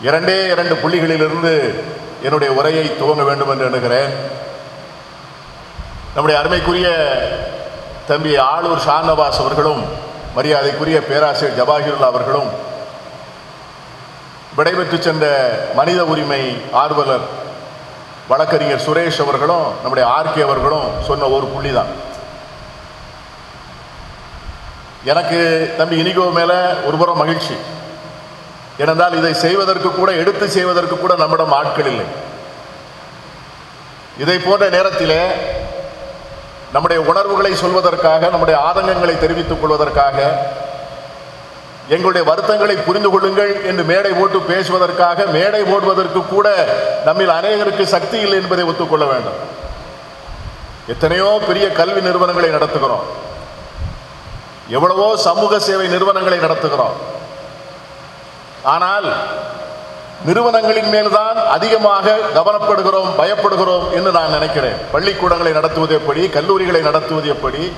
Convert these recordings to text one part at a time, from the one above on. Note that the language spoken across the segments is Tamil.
இரண்டே இரண்டு புள்ளிகளிலிருந்து என்னுடைய உரையை துவங்க வேண்டும் என்று எண்ணுகிறேன். நம்முடைய அருமைக்குரிய தம்பி ஆளூர் ஷாநவாஸ் அவர்களும் மரியாதைக்குரிய பேராசிரியர் ஜபாஹிருல்லா அவர்களும் விடைபெற்று சென்ற மனித உரிமை ஆர்வலர் வழக்கறிஞர் சுரேஷ் அவர்களும் நம்முடைய ஆர்கே அவர்களும் சொன்ன ஒரு புள்ளி தான் எனக்கு தம்பி இனிகோ மேலே ஒருபுறம் மகிழ்ச்சி. ஏனென்றால் இதை செய்வதற்கு கூட எடுத்து செய்வதற்கு கூட நம்மிடம் ஆட்கள் இல்லை. இதை போன்ற நேரத்திலே நம்முடைய உணர்வுகளை சொல்வதற்காக நம்முடைய ஆதங்கங்களை தெரிவித்துக் கொள்வதற்காக எங்களுடைய வருத்தங்களை புரிந்து கொள்ளுங்கள் என்று மேடை போட்டு பேசுவதற்காக மேடை போடுவதற்கு கூட நம்மில் அநேகருக்கு சக்தி இல்லை என்பதை ஒத்துக்கொள்ள வேண்டும். எத்தனையோ பெரிய கல்வி நிறுவனங்களை நடத்துகிறோம். எவ்வளவோ சமூக சேவை நிறுவனங்களை நடத்துகிறோம். ஆனால் நிறுவனங்களின் மேல்தான் அதிகமாக கவனப்படுகிறோம் பயப்படுகிறோம் என்று நான் நினைக்கிறேன். பள்ளிக்கூடங்களை நடத்துவது எப்படி கல்லூரிகளை நடத்துவது எப்படி?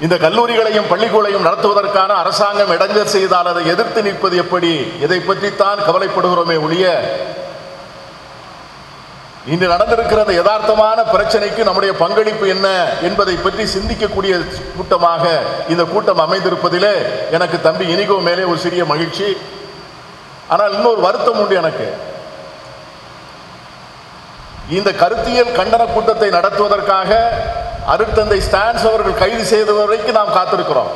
இந்த கல்லூரிகளையும் பள்ளிக்கூடையும் நடத்துவதற்கான அரசாங்கம் இடைஞ்சல் செய்தால் அதை எதிர்த்து நிற்பது எப்படி? இதை பற்றித்தான் கவலைப்படுகிறோமே ஒழிய இன்று நடந்திருக்கிற அந்த யதார்த்தமான பிரச்சனைக்கு நம்முடைய பங்களிப்பு என்ன என்பதை பற்றி சிந்திக்கக்கூடிய கூட்டமாக இந்த கூட்டம் அமைந்திருப்பதிலே எனக்கு தம்பி இனிகோ மேலே ஒரு சிறிய மகிழ்ச்சி. ஆனால் இன்னொரு வருத்தம் உண்டு எனக்கு. இந்த கருத்தியல் கண்டன கூட்டத்தை நடத்துவதற்காக அருட்தந்தை ஸ்டான்ஸ் அவர்கள் கைது செய்த வரைக்கும் நாம் காத்திருக்கிறோம்.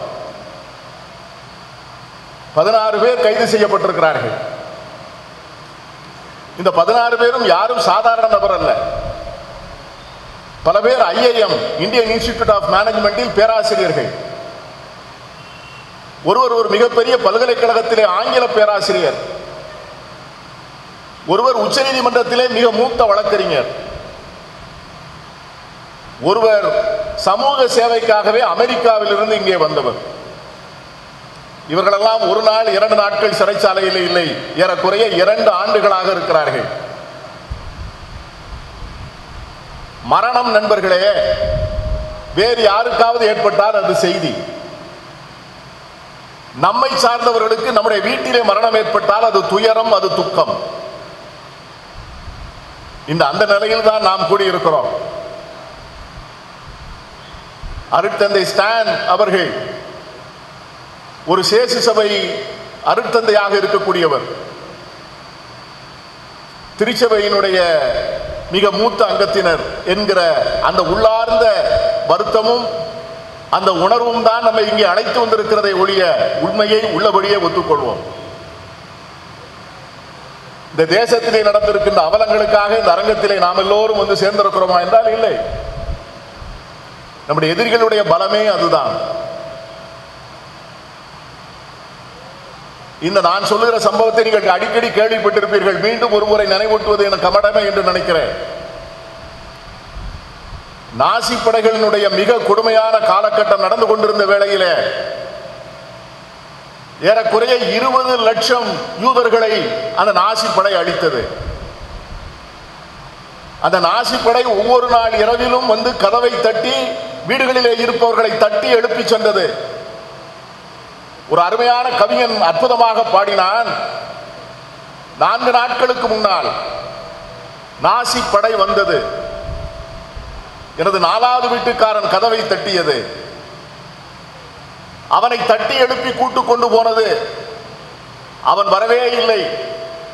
பதினாறு பேர் கைது செய்யப்பட்டிருக்கிறார்கள். இந்த பதினாறு பேரும் யாரும் சாதாரண நபர் அல்ல. பல பேர் ஐஐஎம் இந்தியன் இன்ஸ்டிடியூட் ஆஃப் மேனேஜ்மெண்டில் பேராசிரியர்கள். ஒருவர் ஒரு மிகப்பெரிய பல்கலைக்கழகத்திலே ஆங்கில பேராசிரியர். ஒருவர் உச்சநீதிமன்றத்திலே மிக மூத்த வழக்கறிஞர். ஒருவர் சமூக சேவைக்காகவே அமெரிக்காவிலிருந்து இங்கே வந்தவர். இவர்களெல்லாம் ஒரு நாள் இரண்டு நாட்கள் சிறைச்சாலையில் இல்லை. ஏறக்குறைய இரண்டு ஆண்டுகளாக இருக்கிறார்கள். மரணம் நண்பர்களே வேறு யாருக்காவது ஏற்பட்டால் அது செய்தி. நம்மை சார்ந்தவர்களுக்கு நம்முடைய வீட்டிலே மரணம் ஏற்பட்டால் அது துயரம் அது துக்கம். இந்த அந்த நிலையில் தான் நாம் கூடியிருக்கிறோம். அருட்தந்தை ஸ்டான் அவர்கள் ஒரு சேசு சபை அருட்தந்தையாக இருக்கக்கூடியவர். திருச்சபையினுடைய மிக மூத்த அங்கத்தினர் என்கிற அந்த உள்ளார்ந்த வருத்தமும் அந்த உணர்வும் தான் நம்ம இங்கே அழைத்து வந்திருக்கிறதை ஒழிய உண்மையை உள்ளபடியே ஒத்துக்கொள்வோம். இந்த தேசத்திலே நடந்திருக்கின்ற அவலங்களுக்காக இந்த அரங்கத்திலே நாம் எல்லோரும் வந்து சேர்ந்திருக்கிறோமா என்றால் இல்லை. நம்முடைய எதிரிகளுடைய பலமே அதுதான். இந்த நான் சொல்லுகிற சம்பவத்தை நீங்கள் அடிக்கடி கேள்விப்பட்டிருப்பீர்கள். மீண்டும் ஒரு முறை நினைவூட்டுவது எனக்கு கடமை என்று நினைக்கிறேன். நாசி படைகளினுடைய மிக கொடுமையான காலகட்டம் நடந்து கொண்டிருந்த வேளையிலே ஏறக்குறைய இருபது லட்சம் யூதர்களை அந்த நாசி படை அழித்தது. அந்த நாசி படை ஒவ்வொரு நாள் இரவிலும் வந்து கதவை தட்டி வீடுகளிலே இருப்பவர்களை தட்டி எழுப்பி சென்றது. ஒரு அருமையான கவிஞன் அற்புதமாக பாடினான். நான்கு நாட்களுக்கு முன்னால் நாசி படை வந்தது. எனது நாலாவது வீட்டுக்காரன் கதவை தட்டியது. அவனை தட்டி எழுப்பி கூட்டு கொண்டு போனது. அவன் வரவே இல்லை.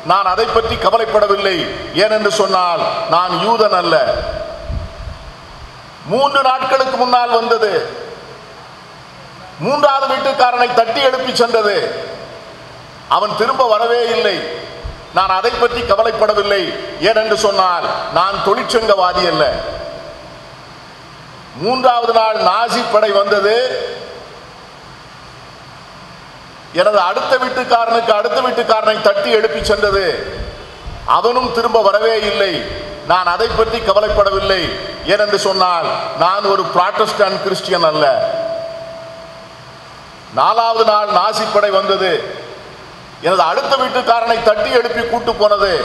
நான் அதை பற்றி கவலைப்படவில்லை. ஏனென்று சொன்னால் நான் யூதன் அல்ல. மூன்று நாட்களுக்கு முன்னால் வந்தது. மூன்றாவது வீட்டுக்காரனை தட்டி எழுப்பி சென்றது. அவன் திரும்ப வரவே இல்லை. நான் அதை பற்றி கவலைப்படவில்லை. ஏனென்று சொன்னால் நான் தொழிற்சங்கவாதி அல்ல. மூன்றாவது நாள் நாசி படை வந்தது. எனது அடுத்த வீட்டுக்காரனுக்கு அடுத்த வீட்டுக்காரனை தட்டி எழுப்பி சென்றது. அவனும் திரும்ப வரவே இல்லை. நான் அதை பற்றி கவலைப்படவில்லை. ஏனென்று சொன்னால் நான் ஒரு புராட்டஸ்டான் கிறிஸ்டியன் அல்ல. நாலாவது நாள் நாசிப்படை வந்தது. எனது அடுத்த வீட்டுக்காரனை தட்டி எழுப்பி கூட்டு போனது.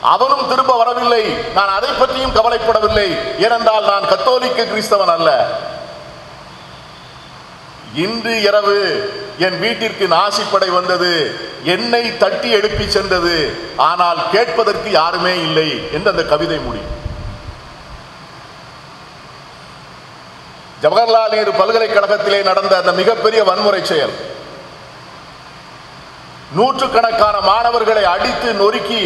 அவனும் திரும்ப வரவில்லை. நான் அதை பற்றியும் கவலைப்படவில்லை. ஏனென்றால் நான் கத்தோலிக்க கிறிஸ்தவன் அல்ல. இன்று இரவு என் வீட்டிற்கு நாசிப்படை வந்தது. என்னை தட்டி எழுப்பி சென்றது. ஆனால் கேட்பதற்கு யாருமே இல்லை. என்று அந்த கவிதை முடியும். ஜவஹர்லால் நேரு பல்கலைக்கழகத்திலே நடந்த அந்த மிகப்பெரிய வன்முறை செயல். நூற்றுக்கணக்கான மாணவர்களை அடித்து நொறுக்கி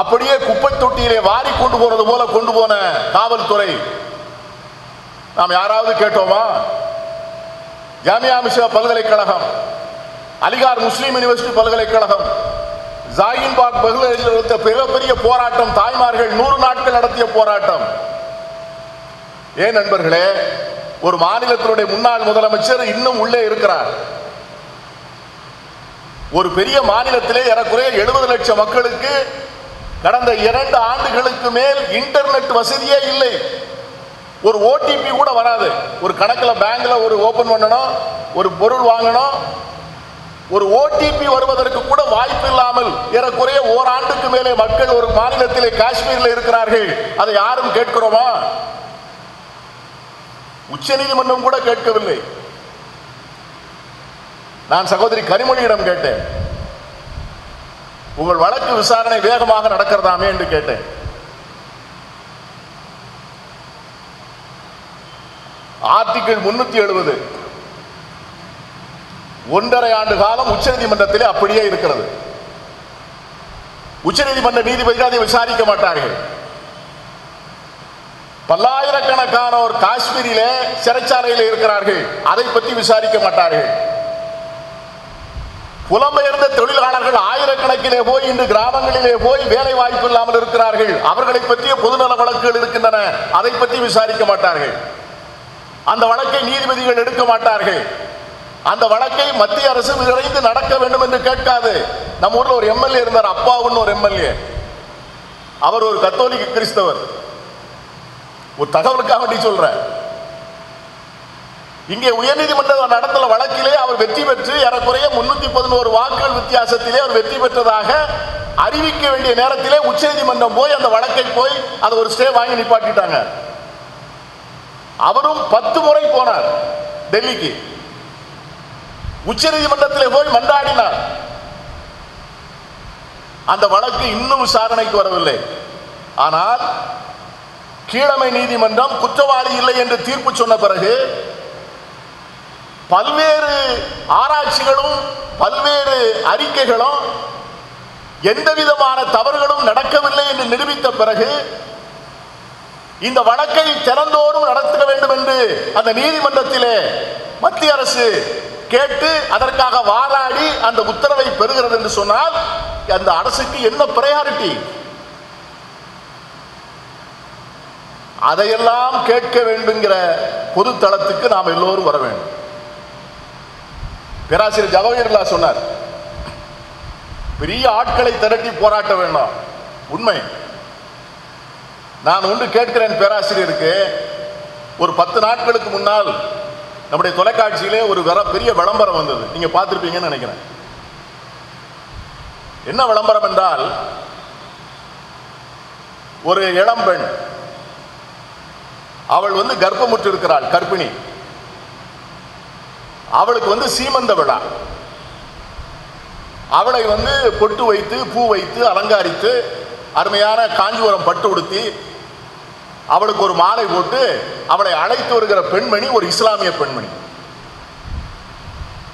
அப்படியே குப்பை தொட்டியிலே வாரி கொண்டு போனது போல கொண்டு போன காவல்துறை. நாம் யாராவது கேட்டோமா? ஜாமியா மிஷா பல்கலைக்கழகம் அலிகார் முஸ்லீம் யூனிவர்சிட்டி பல்கலைக்கழகம் ஜாகின்பாக் பல்கலைக்கழகத்தில் மிகப்பெரிய போராட்டம் தாய்மார்கள் நூறு நாட்கள் நடத்திய போராட்டம். ஏன் நண்பர்களே ஒரு மாநிலத்தினுடைய முன்னாள் முதலமைச்சர் இன்னும் உள்ளே இருக்கிறார். ஒரு பெரிய மாநிலத்திலே ஏறக்குறைய எழுபது லட்சம் மக்களுக்கு கடந்த இரண்டு ஆண்டுகளுக்கு மேல் இன்டர்நெட் வசதியே இல்லை. ஒரு ஓடிபி கூட வராது. ஒரு கணக்கில் பேங்க்ல ஒரு ஓபன் பண்ணணும் ஒரு பொருள் வாங்கணும். ஒரு ஓடிபி வருவதற்கு கூட வாய்ப்பு இல்லாமல் ஏறக்குறைய ஓராண்டுக்கு மேலே மக்கள் ஒரு மாநிலத்திலே காஷ்மீரில் இருக்கிறார்கள். அதை யாரும் கேட்கிறோமா? உச்ச நீதிமன்றம் கூட கேட்கவில்லை. நான் சகோதரி கனிமொழியிடம் கேட்டேன். உங்கள் வழக்கு விசாரணை வேகமாக நடக்கிறதாமே என்று கேட்டேன். ஆர்டிகிள் முன்னூத்தி எழுபது. ஒன்றரை ஆண்டு காலம் உச்சநீதிமன்றத்திலே அப்படியே இருக்கிறது. உச்சநீதிமன்ற நீதிபதிகள் அதை விசாரிக்க மாட்டார்கள். பல்லாயிரக்கணக்கானோர் காஷ்மீரிலே சிறைச்சாலையில் இருக்கிறார்கள். அதை பற்றி விசாரிக்க மாட்டார்கள். புலம்பெயர்ந்த தொழிலாளர்கள் ஆயிரக்கணக்கிலே போய் இன்று கிராமங்களிலே போய் வேலை வாய்ப்பு இல்லாமல் இருக்கிறார்கள். அவர்களை பற்றிய பொதுநல வழக்குகள் இருக்கின்றன. அதை பற்றி விசாரிக்க மாட்டார்கள். அந்த வழக்கை நீதிபதிகள் எடுக்க மாட்டார்கள். அந்த வழக்கை மத்திய அரசு விரைந்து நடக்க வேண்டும் என்று கேட்காது. நம்ம ஊரில் ஒரு எம்எல்ஏ இருந்தார். அப்பாவுன்னு ஒரு எம்எல்ஏ. அவர் ஒரு கத்தோலிக்க கிறிஸ்தவர். ஒரு தகவலுக்காக வேண்டி சொல்றேன். இங்கே உயர்நீதிமன்ற நடத்துல வழக்கிலே அவர் வெற்றி பெற்று ஏறக்குறைய முன்னூத்தி பதினோரு வாக்குகள் வித்தியாசத்திலே அவர் வெற்றி பெற்றதாக அறிவிக்க வேண்டிய நேரத்திலே உச்சநீதிமன்றம் போய் அந்த வழக்கை போய் அதை ஒரு ஸ்டே வாங்கி நிப்பாட்டிட்டாங்க. அவரும் பத்து முறை போனார் டெல்லிக்கு. உச்சநீதிமன்றத்தில் போய் மன்றாடினார். அந்த வழக்கு இன்னும் விசாரணைக்கு வரவில்லை. ஆனால் கீழமை நீதிமன்றம் குற்றவாளி இல்லை என்று தீர்ப்பு சொன்ன பிறகு பல்வேறு ஆராய்ச்சிகளும் பல்வேறு அறிக்கைகளும் எந்த விதமான தவறுகளும் நடக்கவில்லை என்று நிரூபித்த பிறகு இந்த வழக்கை திறந்தோறும் நடத்த வேண்டும் என்று அந்த நீதிமன்றத்திலே மத்திய அரசு கேட்டு அதற்காக வாதாடி அந்த உத்தரவை பெறுகிறது என்று சொன்னால் அந்த அரசுக்கு என்ன பிரையாரிட்டி அதையெல்லாம் கேட்க வேண்டுங்கிற பொது தளத்துக்கு நாம் எல்லோரும் வர வேண்டும். பேராசிரியர் ஜவஹர்லா சொன்னார் பெரிய ஆட்களை திரட்டி போராட்ட வேண்டாம். உண்மை. நான் ஒன்று கேட்கிறேன் பேராசிரியருக்கு ஒரு பத்து நாட்களுக்கு முன்னால் நம்முடைய தொலைக்காட்சியிலே ஒரு வர பெரிய விளம்பரம் வந்தது. நீங்க பார்த்திருப்பீங்கன்னு நினைக்கிறேன். என்ன விளம்பரம் என்றால் ஒரு இளம்பெண் அவள் வந்து கர்ப்பமுற்று இருக்கிறாள் கர்ப்பிணி. அவளுக்கு வந்து சீமந்த விழா. அவளை வந்து பொட்டு வைத்து பூ வைத்து அலங்காரித்து அருமையான காஞ்சிபுரம் பட்டு உடுத்தி அவளுக்கு ஒரு மாலை போட்டு அவளை அழைத்து வருகிற பெண்மணி ஒரு இஸ்லாமிய பெண்மணி.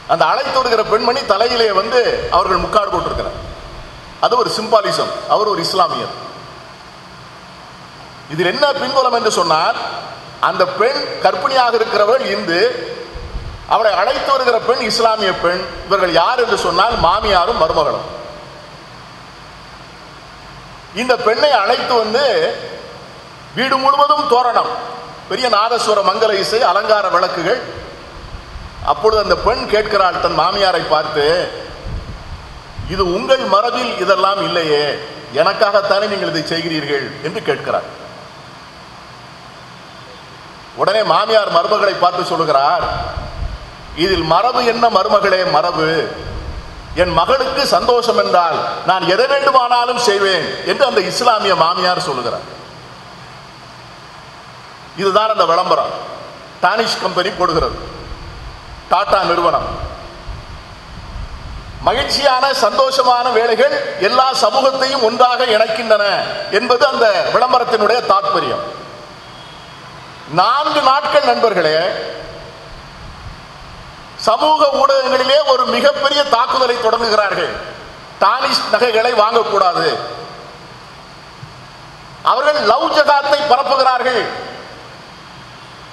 அந்த அழைத்து வருகிற பெண்மணி தலையிலே வந்து அவர்கள் முக்காடு போட்டிருக்கிறார். அது ஒரு சிம்பாலிசம். அவர் ஒரு இஸ்லாமியர். இதில் என்ன பின்புலம் என்று சொன்னால் அந்த பெண் கர்ப்பிணியாக இருக்கிறவள் இந்து அவளை அழைத்து வருகிற பெண் இஸ்லாமிய பெண் இவர்கள் யார் என்று சொன்னால் மாமியாரும் மருமகளும். இந்த பெண்ணை அழைத்து வந்து வீடு முழுவதும் தோரணம். பெரிய நாதஸ்வர மங்கள இசை அலங்கார விளக்குகள். அப்பொழுது அந்த பெண் கேட்கிறாள் தன் மாமியாரை பார்த்து இது உங்கள் மரபில் இதெல்லாம் இல்லையே எனக்காகத்தானே நீங்கள் இதை செய்கிறீர்கள்? என்று கேட்கிறார் உடனே மாமியார் மருமகளை பார்த்து சொல்லுகிறார் இதில் மரபு என்ன மருமகளே மரபு? என் மகளுக்கு சந்தோஷம் என்றால் நான் எதை வேண்டுமானாலும் செய்வேன் என்று அந்த இஸ்லாமிய மாமியார் சொல்லுகிறார். இதுதான் அந்த விளம்பரம். டானிஷ் கம்பெனி போடுகிறது. டாடா நிறுவனம். மகிழ்ச்சியான சந்தோஷமான வேலைகள் எல்லா சமூகத்தையும் ஒன்றாக இணைக்கின்றன என்பது அந்த விளம்பரத்தினுடைய தாற்பயம் நான்கு நாட்கள் நண்பர்களே சமூக ஊடகங்களிலே ஒரு மிகப்பெரிய தாக்குதலை தொடங்குகிறார்கள். டானிஷ் நகைகளை வாங்கக்கூடாது. அவர்கள் லவ் ஜகாத்தை பரப்புகிறார்கள்.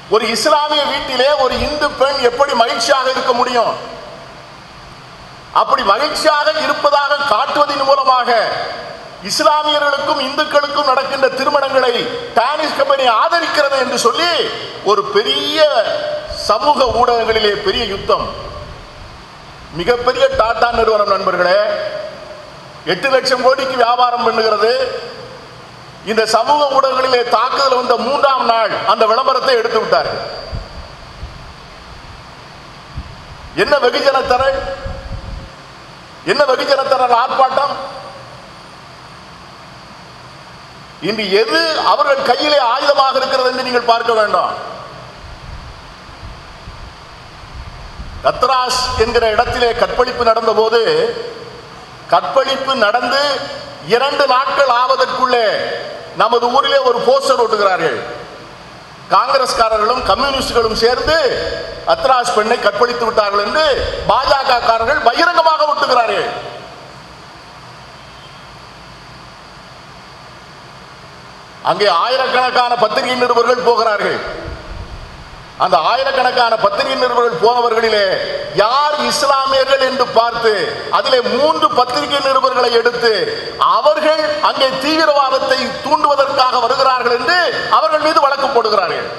ஒரு இஸ்லாமிய வீட்டிலே ஒரு இந்து பெண் எப்படி மகிழ்ச்சியாக இருக்க முடியும்? அப்படி மகிழ்ச்சியாக இருப்பதாக காட்டுவதன் மூலமாக இஸ்லாமியர்களுக்கும் இந்துக்களுக்கும் நடக்கின்ற திருமணங்களை டானிஸ் கம்பெனி ஆதரிக்கிறது என்று சொல்லி ஒரு பெரிய சமூக ஊடகங்களிலே பெரிய யுத்தம். மிகப்பெரிய டாடா நிறுவனம் நண்பர்களே எட்டு லட்சம் கோடிக்கு வியாபாரம் பண்ணுகிறது. இந்த சமூக ஊடகங்களிலே தாக்குதல் வந்த மூன்றாம் நாள் அந்த விளம்பரத்தை எடுத்து விட்டார்கள். என்ன வெகுஜன தரல் என்ன வெகுஜன தரல் ஆர்ப்பாட்டம்? இன்று எது அவர்கள் கையிலே ஆயுதமாக இருக்கிறது என்று நீங்கள் பார்க்க வேண்டாம். கத்ராஸ் என்கிற இடத்திலே கற்பழிப்பு நடந்த போது கற்பழிப்பு நடந்து இரண்டு நாட்கள் ஆவதற்குள்ளே நமது ஊரிலே ஒரு போஸ்டர் ஓட்டுகிறார்கள் காங்கிரஸ்காரர்களும் கம்யூனிஸ்டுகளும் சேர்ந்து அத்ராஸ் பெண்ணை கற்பழித்து விட்டார்கள் என்று பாஜக காரர்கள் பகிரங்கமாக ஒட்டுகிறார்கள். அங்கே ஆயிரக்கணக்கான பத்திரிகை நிருபர்கள் போகிறார்கள். அந்த ஆயிரக்கணக்கான பத்திரிகை நிருபர்கள் போனவர்களிலே யார் இஸ்லாமியர்கள் என்று பார்த்து அதிலே மூன்று பத்திரிகை நிருபர்களை எடுத்து அவர்கள் அங்கே தீவிரவாதத்தை தூண்டுவதற்காக வருகிறார்கள் என்று அவர்கள் மீது வழக்கு போடுகிறார்கள்.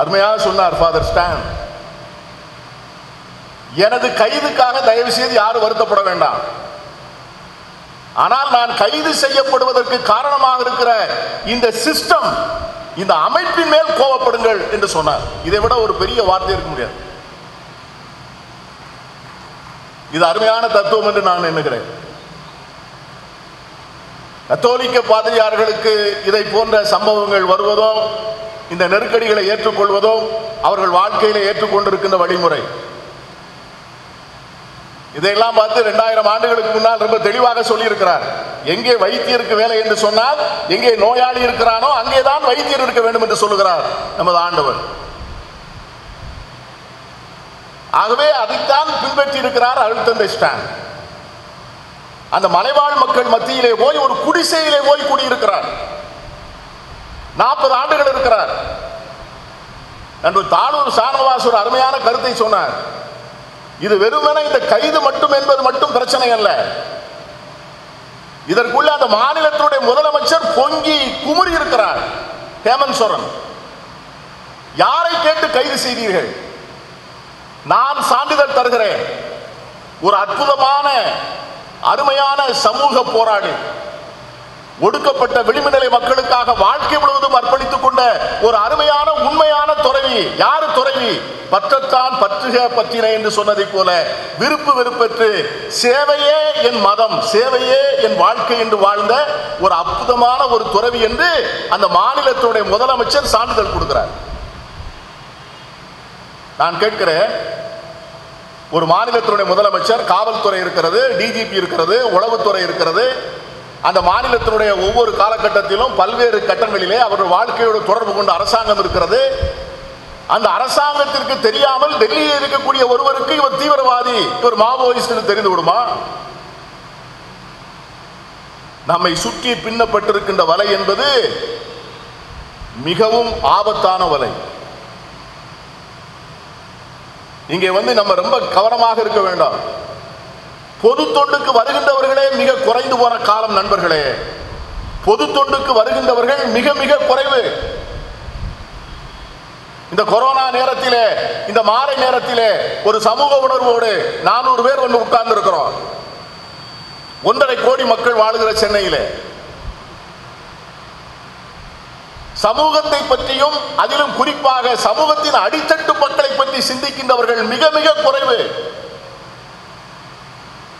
அருமையாக சொன்னார் ஃபாதர் ஸ்டான். எனது கைதுக்காக தயவு செய்து யாரும் வருத்தப்பட வேண்டாம். ஆனால் நான் கைது செய்யப்படுவதற்கு காரணமாக இருக்கிற இந்த சிஸ்டம் இந்த அமைப்பின் மேல் கோவப்படுங்கள் என்று சொன்னார். இதை விட ஒரு பெரிய வார்த்தை இருக்க முடியாது. இது அருமையான தத்துவம் என்று நான் எண்ணுகிறேன். கத்தோலிக்க பாதிரியார்களுக்கு இதை போன்ற சம்பவங்கள் வருவதோ இந்த நெருக்கடிகளை ஏற்றுக்கொள்வதோ அவர்கள் வாழ்க்கையில ஏற்றுக்கொண்டிருக்கின்ற வழிமுறை. இதையெல்லாம் பார்த்து ரெண்டாயிரம் ஆண்டுகளுக்கு முன்னால் ரொம்ப தெளிவாக சொல்லியிருக்கிறார். எங்கே வைத்தியருக்கு வேலை என்று சொன்னால் எங்கே நோயாளி இருக்கிறானோ அங்கேதான் வைத்தியர் இருக்க வேண்டும் என்று சொல்லுகிறார் நமது ஆண்டவர். ஆகவே அதைத்தான் பின்பற்றி இருக்கிறார் அழுத்தந்தை ஸ்டான். அந்த மலைவாழ் மக்கள் மத்தியிலே போய் ஒரு குடிசையிலே போய் குடியிருக்கிறார். நாற்பது ஆண்டுகள் இருக்கிறார். நண்பர் தானூர் சானவாஸ் ஒரு அருமையான கருத்தை சொன்னார். இது வெறுமனே இந்த கைது மட்டும் என்பது மட்டும் பிரச்சனை அல்ல. இதற்குள்ள அந்த மாநிலத்தினுடைய முதலமைச்சர் பொங்கி குமுறி இருக்கிறார். ஹேமந்த் சோரன். யாரை கேட்டு கைது செய்தீர்கள்? நான் சான்றிதழ் தருகிறேன். ஒரு அற்புதமான அருமையான சமூக போராடி ஒடுக்கப்பட்ட விளிம்புநிலை மக்களுக்காக வாழ்க்கை முழுவதும் அர்ப்பணித்துக் கொண்ட ஒரு அருமையான உண்மையான துறவி. யாரு துறவி? பற்றத்தான் பற்றுக பற்றின என்று சொன்னதை போல விருப்பு வெறுப்பற்று சேவையே என் மதம் சேவையே என் வாழ்க்கை என்று வாழ்ந்த ஒரு அற்புதமான ஒரு துறவி என்று அந்த மாநிலத்துடைய முதலமைச்சர் சான்றிதழ் கொடுக்கிறார். நான் கேட்கிறேன் ஒரு மாநிலத்தினுடைய முதலமைச்சர் காவல்துறை இருக்கிறது டிஜிபி இருக்கிறது உளவுத்துறை இருக்கிறது அந்த மாநிலத்தினுடைய ஒவ்வொரு காலகட்டத்திலும் பல்வேறு கட்டங்களிலே அவருடைய வாழ்க்கையோடு தொடர்பு கொண்ட அரசாங்கம் இருக்கிறது. அந்த அரசாங்கத்திற்கு தெரியாமல் டெல்லியில் இருக்கக்கூடிய ஒருவருக்கு இவர் தீவிரவாதி இவர் மாவோயிஸ்ட் தெரிந்து விடுமா? நம்மை சுற்றி பின்னப்பட்டிருக்கின்ற வலை என்பது மிகவும் ஆபத்தான வலை. இங்கே வந்து நம்ம ரொம்ப கவனமாக இருக்க வேண்டாம். பொது தொண்டுக்கு வருகின்றவர்களே மிக குறைந்து போன காலம் நண்பர்களே. பொது தொண்டுக்கு வருகின்றவர்கள் மிக மிக குறைவு. இந்த கொரோனா நேரத்திலே இந்த மாலை நேரத்திலே ஒரு சமூக உணர்வோடு நானூறு பேர் வந்து உட்கார்ந்து இருக்கிறோம் ஒன்றரை கோடி மக்கள் வாழுகிற சென்னையிலே. சமூகத்தை பற்றியும் அதிலும் குறிப்பாக சமூகத்தின் அடித்தட்டு மக்களை பற்றி சிந்திக்கின்றவர்கள் மிக மிக குறைவு.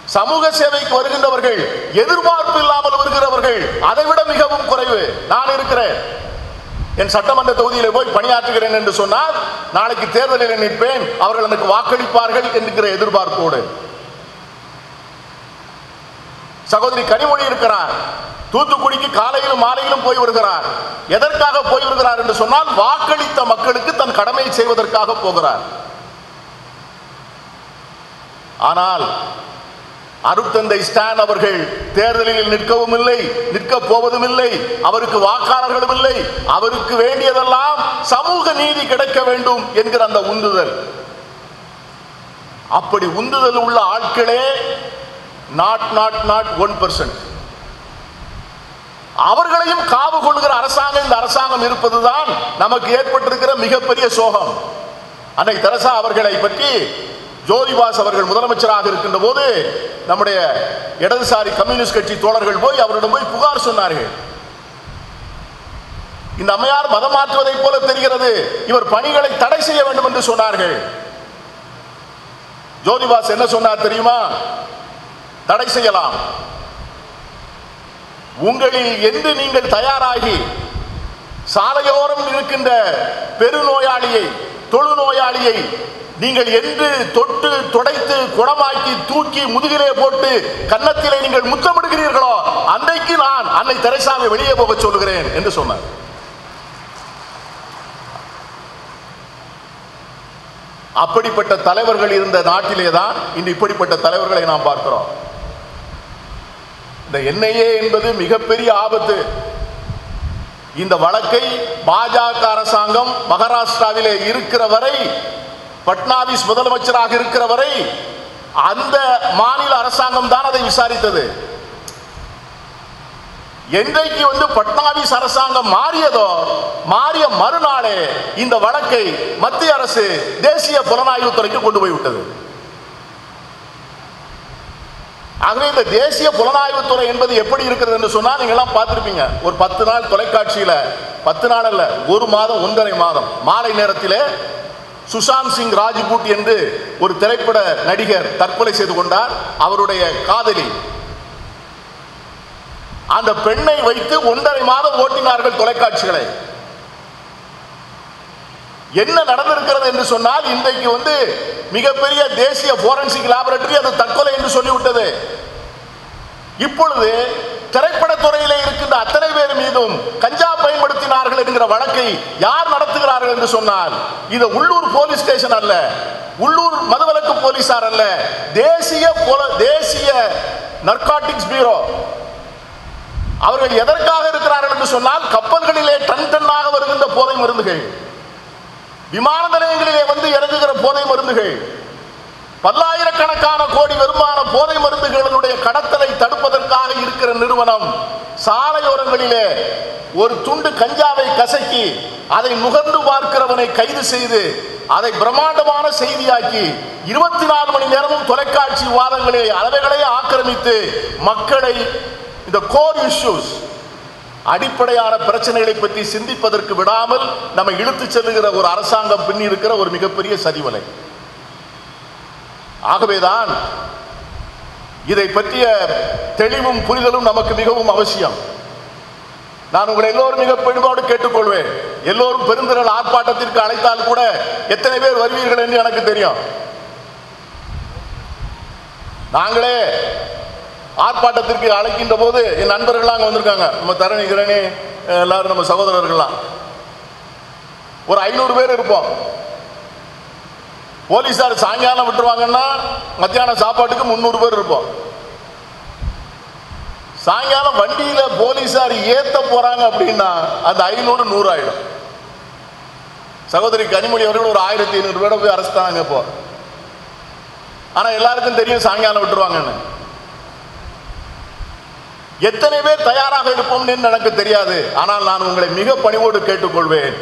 சமூக சேவைக்கு வருகின்றவர்கள் எதிர்பார்ப்பு இல்லாமல் வருகிறவர்கள் அதை விட மிகவும் குறைவு. நான் இருக்கிறேன். என் சட்டமன்ற தொகுதியில் போய் பணியாற்றுகிறேன் என்று சொன்னால் நாளைக்கு தேர்தலில் நிற்பேன். அவர்கள் எனக்கு வாக்களிப்பார்கள் என்கிற எதிர்பார்ப்போடு. சகோதரி கனிமொழி இருக்கிறார். தூத்துக்குடிக்கு காலையிலும் மாலையிலும் போய் வருகிறார். எதற்காக போய் வருகிறார் என்று சொன்னால் வாக்களித்த மக்களுக்கு தன் கடமையை செய்வதற்காக போகிறார். ஆனால் அருட்தந்தை ஸ்டான் அவர்கள் தேர்தலில் நிற்கவும் இல்லை நிற்க போவதும் இல்லை அவருக்கு வாக்காளர்களும் இல்லை அவருக்கு வேண்டியதெல்லாம் சமூக நீதி கிடைக்க வேண்டும் என்கிற அந்த உந்துதல். அப்படி உந்துதல் உள்ள ஆட்களே not not not one percent. அவர்களையும் காவு கொள்கிற அரசாங்கம் இந்த அரசாங்கம் இருப்பதுதான் நமக்கு ஏற்பட்டிருக்கிற மிகப்பெரிய சோகம். அன்னை தெரசா அவர்களை பற்றி ஜோதிபாஸ் அவர்கள் முதலமைச்சராக இருக்கின்ற போது நம்முடைய இடதுசாரி கம்யூனிஸ்ட் கட்சி தோழர்கள் போய் அவரிடம் போய் புகார் சொன்னார்கள். இந்த அம்மையார் மதம் மாற்றுவதைப் போல தெரிகிறது. இவர் பணிகளை தடை செய்ய வேண்டும் என்று சொன்னார்கள். ஜோதிபாஸ் என்ன சொன்னார் தெரியுமா? தடை செய்யலாம். உங்களில் என்று நீங்கள் தயாராகி சாலையோரம் இருக்கின்ற பெருநோயாளியை தொழுநோயாளியை நீங்கள் என்று தொட்டு துடைத்து குணமாக்கி தூக்கி முதுகிலே போட்டு கன்னத்திலே நீங்கள் முத்தமிடுகிறீர்களோ அன்றைக்கு நான் அன்னை தரைசாமி வெளியே போக சொல்லுகிறேன் என்று சொன்னார். அப்படிப்பட்ட தலைவர்கள் இருந்த நாட்டிலே தான் இன்று இப்படிப்பட்ட தலைவர்களை நாம் பார்க்கிறோம். இந்த என்ஐஏ என்பது மிகப்பெரிய ஆபத்து. இந்த வழக்கை பாஜக அரசாங்கம் மகாராஷ்டிராவிலே இருக்கிற வரை பட்னாவிஸ் முதலமைச்சராக இருக்கிற வரை அந்த மாநில அரசாங்கம் தான் அதை விசாரித்தது. என்றைக்கு வந்து பட்னாவிஸ் அரசாங்கம் மாறியதோ மாறிய மறுநாளே இந்த வழக்கை மத்திய அரசு தேசிய புலனாய்வு துறைக்கு கொண்டு போய் விட்டது. ஆகவே இந்த தேசிய புலனாய்வுத்துறை என்பது எப்படி இருக்கிறது என்று சொன்னால் நீங்க எல்லாம் பார்த்திருப்பீங்க. ஒரு பத்து நாள் தொலைக்காட்சியில பத்து நாள் அல்ல ஒரு மாதம் ஒன்றரை மாதம் மாலை நேரத்திலே சுஷாந்த் சிங் ராஜ்பூட் என்று ஒரு திரைப்பட நடிகர் தற்கொலை செய்து கொண்டார் அவருடைய காதலி. அந்த பெண்ணை வைத்து ஒன்றரை மாதம் ஓட்டினார்கள் தொலைக்காட்சிகளை. என்ன நடந்திருக்கிறது என்று சொன்னால் இன்றைக்கு வந்து மிகப்பெரிய தேசிய போரன்சிக் லேபரட்டரி அது தற்கொலை என்று சொல்லிவிட்டது. இப்பொழுது திரைப்பட துறையிலே இருக்கின்ற அத்தனை பேர் மீதும் கஞ்சா பயன்படுத்தினார்கள் என்கிற வழக்கை யார் நடத்துகிறார்கள் என்று சொன்னால் இது உள்ளூர் போலீஸ் ஸ்டேஷன் அல்ல உள்ளூர் மதுவிலக்கு போலீசார் அல்ல தேசிய தேசிய நர்காட்டிக்ஸ் பியூரோ அவர்கள் எதற்காக இருக்கிறார்கள் என்று சொன்னால் கப்பல்களிலே டன் டன்னாக வருகின்ற போதை மருந்துகள் விமான நிலையங்களிலே வந்து இறங்குகிற போதை மருந்துகள் பல்லாயிரக்கணக்கான கோடி வருமான போதை மருந்துகளினுடைய கடத்தலை தடுப்பதற்காக இருக்கிற நிறுவனம் சாலையோரங்களிலே ஒரு துண்டு கஞ்சாவை கசக்கி அதை நுகர்ந்து பார்க்கிறவனை கைது செய்து அதை பிரம்மாண்டமான செய்தியாக்கி இருபத்தி நாலு மணி நேரமும் தொலைக்காட்சி வாதங்களை அளவைகளே ஆக்கிரமித்து மக்களை இந்த கோர் இஷ்யூஸ் அடிப்படையான பிரச்சனைகளை பற்றி சிந்திப்பதற்கு விடாமல் நம்மை இழுத்துச் செல்லுகிற ஒரு அரசாங்கம் பின்னி இருக்கிற ஒரு மிகப்பெரிய சதிவலை. ஆகவேதான் இதை பற்றிய தெளிவும் புரிதலும் நமக்கு மிகவும் அவசியம். நான் உங்களை எல்லோரும் மிக பெண்போடு கேட்டுக்கொள்வேன். எல்லோரும் பெருந்திரள் ஆர்ப்பாட்டத்திற்கு அழைத்தால் கூட எத்தனை பேர் வருவீர்கள் என்று எனக்கு தெரியும். நாங்களே ஆர்ப்பாட்டத்திற்கு அழைக்கின்ற போது என் நண்பர்கள்லாம் அங்கே வந்திருக்காங்க. நம்ம தரணி கிரணி எல்லாரும் நம்ம சகோதரர்கள்லாம். ஒரு ஐநூறு பேர் இருப்போம். போலீஸார் சாயங்காலம் விட்டுருவாங்கன்னா மத்தியானம் சாப்பாட்டுக்கு முந்நூறு பேர் இருப்போம். சாயங்காலம் வண்டியில போலீஸார் ஏத்த போறாங்க அப்படின்னா அந்த ஐநூறு நூறு ஆயிடும் சகோதரி கனிமொழி அவர்கள் ஒரு ஆயிரத்தி ஐநூறு பேரை போய் அரெஸ்ட் ஆனாங்க இப்போ. ஆனா எல்லாருக்கும் தெரியும் சாயங்காலம் விட்டுருவாங்கன்னு. எத்தனை பேர் தயாராக இருப்போம்னு எனக்கு தெரியாது. ஆனால் நான் உங்களை மிக பணிவோடு கேட்டுக்கொள்வேன்.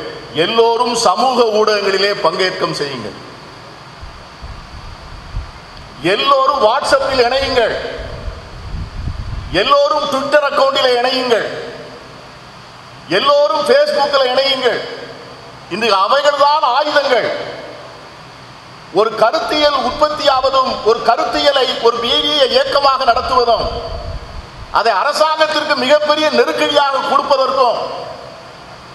எல்லோரும் சமூக ஊடகங்களிலே பங்கேற்கம் செய்யுங்கள். எல்லோரும் வாட்ஸ்அப்பில் இணையுங்கள். எல்லோரும் ட்விட்டர் அக்கவுண்டில் இணையுங்கள். எல்லோரும் ஃபேஸ்புக்கில் இணையுங்கள். இன்று அவைகள் தான் ஆயுதங்கள். ஒரு கருத்தியல் உற்பத்தியாவதும் ஒரு கருத்தியலை ஒரு மீறிய இயக்கமாக நடத்துவதும் அதை அரசாங்கத்திற்கு மிகப்பெரிய நெருக்கடியாக கொடுப்பதற்கும்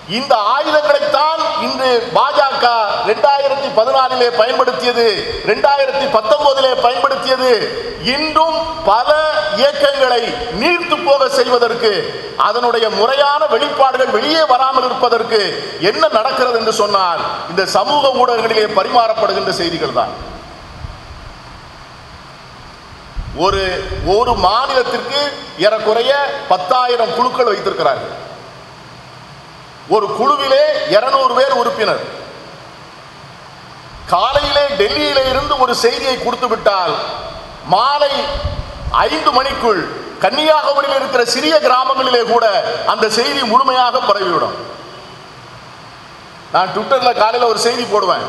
இந்த ஆயுதங்களைத்தான் இன்று பாஜக இரண்டாயிரத்தி பதினாலிலே பயன்படுத்தியது இரண்டாயிரத்தி பத்தொன்பதிலே பயன்படுத்தியது. இன்றும் பல இயக்கங்களை நீர்த்து போக செய்வதற்கு அதனுடைய முறையான வெளிப்பாடுகள் வெளியே வராமல் இருப்பதற்கு என்ன நடக்கிறது என்று சொன்னால் இந்த சமூக ஊடகங்களிலே பரிமாறப்படுகின்ற செய்திகள் தான். ஒரு ஒரு மாநிலத்திற்கு ஏறக்குறைய பத்தாயிரம் குழுக்கள் வைத்திருக்கிறார்கள். ஒரு குழுவிலே இருநூறு பேர் உறுப்பினர். காலையிலே டெல்லியில இருந்து ஒரு செய்தியை கொடுத்து விட்டால் மாலை ஐந்து மணிக்குள் கன்னியாகுமரியில் இருக்கிற சிறிய கிராமங்களிலே கூட அந்த செய்தி முழுமையாக பரவிவிடும். நான் ட்விட்டர்ல காலையில் ஒரு செய்தி போடுவேன்.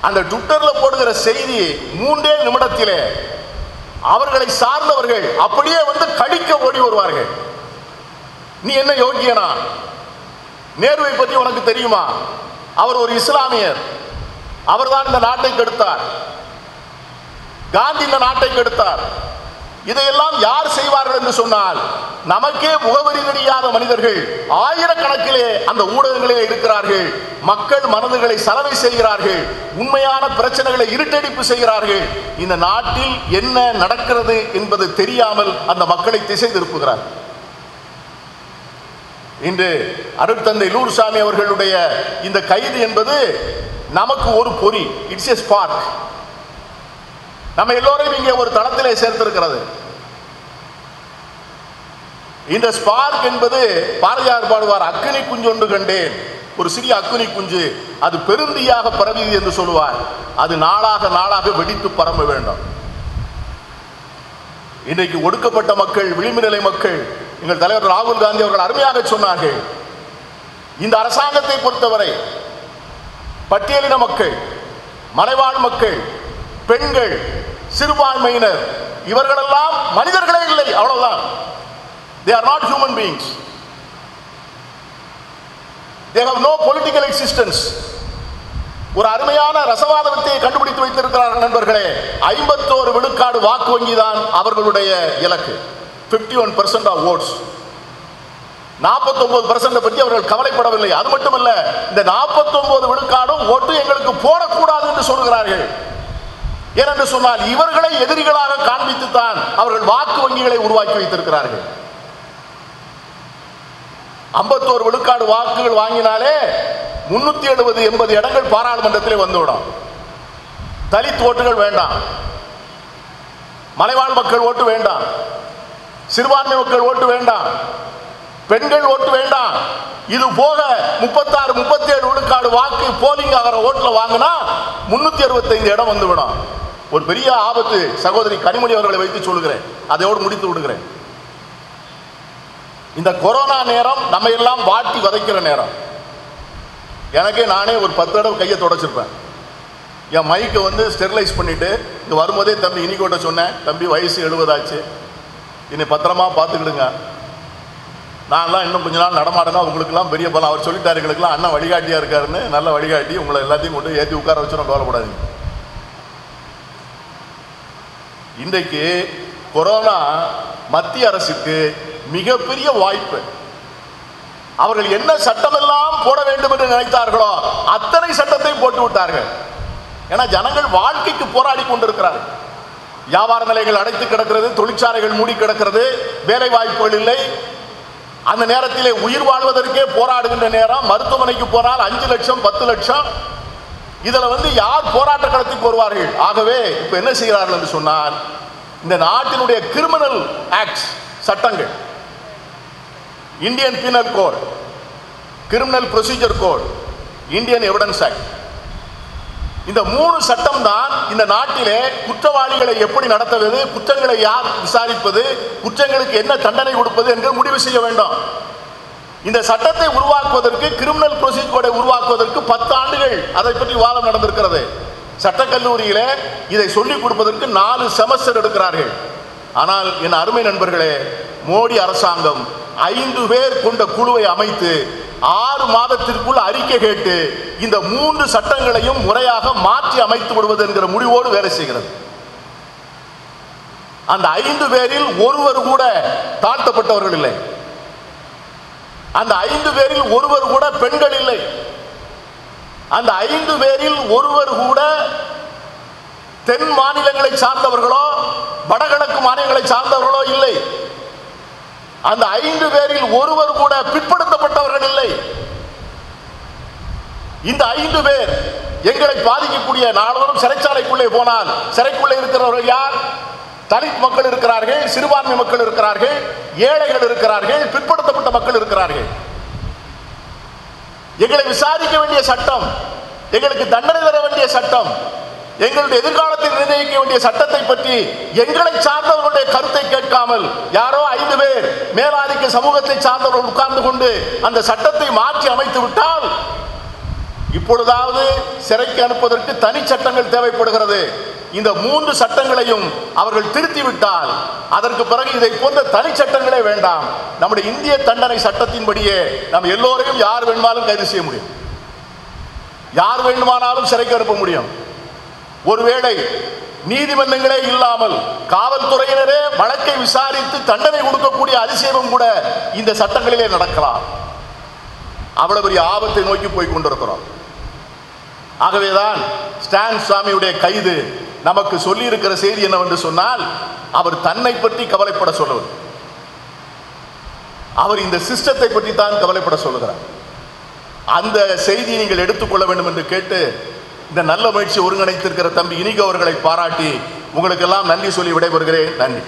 அந்த ட்விட்டர்ல போடுகிற செய்தி மூன்றே நிமிடத்திலே அவர்களை சார்ந்தவர்கள் அப்படியே வந்து கடிக்க ஓடி வருவார்கள். நீ என்ன யோகியனா? நேருவை பற்றி உனக்கு தெரியுமா? அவர் ஒரு இஸ்லாமியர். அவர்தான் இந்த நாட்டை கெடுத்தார். காந்தி இந்த நாட்டை கெடுத்தார். இதையெல்லாம் யார் செய்வார்கள் என்று சொன்னால் நமக்கே முகவரி தெரியாத மனிதர்கள் ஆயிரக்கணக்கிலே அந்த ஊடகங்களிலே இருக்கிறார்கள். மக்கள் மனதுகளை சலவை செய்கிறார்கள். உண்மையான பிரச்சனைகளை இருட்டடிப்பு செய்கிறார்கள். இந்த நாட்டில் என்ன நடக்கிறது என்பது தெரியாமல் அந்த மக்களை திசை திருப்புகிறார்கள் இன்று அருட்தந்தை லூர்சாமி அவர்களுடைய இந்த கைது என்பது நமக்கு ஒரு பொறி. இட்ஸ் எ ஸ்பார்க் நம்ம எல்லோரையும் இங்கே ஒரு தளத்திலே சேர்த்திருக்கிறது. இந்த ஸ்பார்க் என்பது பாரதியார் பாடுவார் அக்கினி குஞ்சொன்று கண்டேன். ஒரு சிறிய அக்குனி குஞ்சு அது பெருந்தியாக பரவியது என்று சொல்லுவார். அது நாளாக நாளாக வெடித்து பரம்ப வேண்டும். இன்றைக்கு ஒடுக்கப்பட்ட மக்கள் விளிம்பு நிலை மக்கள் எங்கள் தலைவர் ராகுல் காந்தி அவர்கள் அருமையாக சொன்னார்கள் இந்த அரசாங்கத்தை பொறுத்தவரை பட்டியலின மக்கள் மலைவாழ் மக்கள் பெண்கள் சிறுபான்மையினர் இவர்களெல்லாம் மனிதர்களே இல்லை அவ்வளவுதான். They are not human beings they have no political existence ஒரு அருமையான ரசவாத வித்தையை கண்டுபிடித்து வைத்திருக்கிறார்கள் நண்பர்களே ஐம்பத்தோரு விழுக்காடு வாக்கு வங்கி தான் அவர்களுடைய இலக்கு. 51% ஒன் பர்சன்ட் ஆஃப் ஓட்ஸ் நாற்பத்தொன்பது பர்சன்ட் பற்றி அவர்கள் கவலைப்படவில்லை. அது மட்டுமல்ல இந்த நாற்பத்தொன்பது விழுக்காடும் ஓட்டு எங்களுக்கு போடக்கூடாது என்று சொல்கிறார்கள். ஏனென்று சொன்னால் இவர்களை எதிரிகளாக காண்பித்துத்தான் அவர்கள் வாக்கு வங்கிகளை உருவாக்கி வைத்திருக்கிறார்கள். ஐம்பத்தோரு விழுக்காடு வாக்குகள் வாங்கினாலே முன்னூத்தி எழுபது எண்பது இடங்கள் பாராளுமன்றத்திலே வந்துவிடும். தலித் ஓட்டுகள் வேண்டாம். மலைவாழ் மக்கள் ஓட்டு வேண்டாம். சிறுபான்மை மக்கள் ஓட்டு வேண்டாம். பெண்கள் ஓட்டு வேண்டாம். இது போக முப்பத்தாறு முப்பத்தி ஏழு விழுக்காடு வாக்கு போலிங் ஆகிற ஓட்டில் வாங்கினா முன்னூத்தி அறுபத்தைந்து இடம் வந்துவிடும் ஒரு பெரிய ஆபத்து. சகோதரி கனிமொழி அவர்களை வைத்து சொல்லுகிறேன். அதையோடு முடித்து விடுகிறேன். இந்த கொரோனா நேரம் நம்ம எல்லாம் வாட்டி வதைக்கிற நேரம். எனக்கே நானே ஒரு பத்து தடவை கையை தொடச்சிருப்பேன். என் மைக்கை வந்து ஸ்டெரிலைஸ் பண்ணிட்டு இங்க வரும்போதே தம்பி இனிக்கோட்ட சொன்னேன் தம்பி வயசு எழுபதாச்சு என்னை பத்திரமா பார்த்துக்கிடுங்க. நான்லாம் இன்னும் கொஞ்ச நாள் நடமாடனா உங்களுக்குலாம் பெரிய பலம். அவர் சொல்லிட்டார் எங்களுக்குலாம் அண்ணன் வழிகாட்டியா இருக்காருன்னு நல்ல வழிகாட்டி உங்களை எல்லாத்தையும் கொண்டு ஏற்றி உட்கார வச்சிடும் கவலைப்படாதீங்க. இன்றைக்கு கொரோனா மத்திய அரசுக்கு மிகப்பெரிய வாய்ப்பு. அவர்கள் என்ன சட்டமெல்லாம் போட வேண்டும் என்று நினைத்தார்களோ அத்தனை சட்டத்தை போட்டு விட்டார்கள் ஏன்னா ஜனங்கள் வாழ்க்கைக்கு போராடி கொண்டிருக்கிறார்கள். வியாபார நிலையங்கள் அடைத்து கிடக்கிறது தொழிற்சாலைகள் மூடி கிடக்கிறது வேலை வாய்ப்புகள் இல்லை. அந்த நேரத்திலே உயிர் வாழ்வதற்கே போராடுகின்ற நேரம். மருத்துவமனைக்கு போனால் அஞ்சு லட்சம் பத்து லட்சம். இதில் வந்து யார் போராட்ட களத்துக்கு வருவார்கள்? ஆகவே இப்போ என்ன செய்கிறார்கள் என்று சொன்னால் இந்த நாட்டினுடைய கிரிமினல் ஆக்ட்ஸ் சட்டங்கள். Indian penal code criminal procedure code Indian evidence act இந்த மூணு சட்டம் தான் இந்த நாட்டிலே குற்றவாளிகளை எப்படி நடத்துவது குற்றங்களை யார் விசாரிப்பது குற்றங்களுக்கு என்ன தண்டனை கொடுப்பது என்று முடிவு செய்ய வேண்டும். இந்த சட்டத்தை உருவாக்குவதற்கு கிரிமினல் ப்ரொசீஜர் கோடை உருவாக்குவதற்கு பத்து ஆண்டுகள் அதை பற்றி விவாதம் நடந்திருக்கிறது. சட்டக்கல்லூரியிலே இதை சொல்லிக் கொடுப்பதற்கு நாலு செமஸ்டர் எடுக்கிறார்கள். ஆனால் என் அருமை நண்பர்களே மோடி அரசாங்கம் ஐந்து பேர் கொண்ட குழுவை அமைத்து ஆறு மாதத்திற்குள் அறிக்கை கேட்டு இந்த மூன்று சட்டங்களையும் முறையாக மாற்றி அமைத்து விடுவது என்கிற முடிவோடு வேலை செய்கிறது. அந்த ஐந்து பேரில் ஒருவர் கூட தாழ்த்தப்பட்டவர்கள் இல்லை. அந்த ஐந்து பேரில் ஒருவர் கூட பெண்கள் இல்லை. அந்த ஐந்து பேரில் ஒருவர் கூட தென் மாநிலங்களை சார்ந்தவர்களோ வடகிழக்கு மாநிலங்களை சார்ந்தவர்களோ இல்லை. அந்த ஐந்து பேரில் ஒருவர் கூட பிற்படுத்தப்பட்டவர்கள் இல்லை. இந்த ஐந்து பேர் எங்களை பாதிக்கக்கூடிய நாள்தோறும் சிறைச்சாலைக்குள்ளே போனால் சிறைக்குள்ளே இருக்கிறவர்கள் யார்? தலித் மக்கள் இருக்கிறார்கள் சிறுபான்மை மக்கள் இருக்கிறார்கள் ஏழைகள் இருக்கிறார்கள் பிற்படுத்தப்பட்ட மக்கள் இருக்கிறார்கள். எங்களை விசாரிக்க வேண்டிய சட்டம் எங்களுக்கு தண்டனை தர வேண்டிய சட்டம் எங்களுடைய எதிர்காலத்தை நிர்ணயிக்க வேண்டிய சட்டத்தை பற்றி எங்களை சார்ந்தவர்களுடைய கருத்தை கேட்காமல் யாரோ ஐந்து பேர் மேலாதிக்க சமூகத்தை சார்ந்தவர்கள் உட்கார்ந்து கொண்டு அந்த சட்டத்தை மாற்றி அமைத்து விட்டால் இப்பொழுதாவது சிறைக்கு அனுப்புவதற்கு தனி சட்டங்கள் தேவைப்படுகிறது. இந்த மூன்று சட்டங்களையும் அவர்கள் திருத்திவிட்டால் அதற்கு பிறகு இதை போன்ற தனி சட்டங்களே வேண்டாம். நம்முடைய இந்திய தண்டனை சட்டத்தின்படியே நம்ம எல்லோரையும் யார் வேண்டுமானாலும் கைது செய்ய முடியும். யார் வேண்டுமானாலும் சிறைக்கு அனுப்ப முடியும். ஒருவேளை நீதிமன்றங்களே இல்லாமல் காவல்துறையினரே வழக்கை விசாரித்து தண்டனை கொடுக்கக்கூடிய அதிசயமும் கூட இந்த சட்டங்களிலே நடக்கலாம். அவ்வளவு பெரிய ஆபத்தை நோக்கி போய் கொண்டிருக்கிறோம். ஆகவேதான் ஸ்டான் சுவாமியுடைய கைது நமக்கு சொல்லி இருக்கிற செய்தி என்னவென்று சொன்னால் அவர் தன்னை பற்றி கவலைப்பட சொல்லுவது. அவர் இந்த சிஸ்டத்தை பற்றி தான் கவலைப்பட சொல்லுகிறார். அந்த செய்தியை நீங்கள் எடுத்துக்கொள்ள வேண்டும் என்று கேட்டு இந்த நல்ல முயற்சி ஒருங்கிணைத்திருக்கிற தம்பி இனிகோ அவர்களை பாராட்டி உங்களுக்கெல்லாம் நன்றி சொல்லி விடைபெறுகிறேன். நன்றி.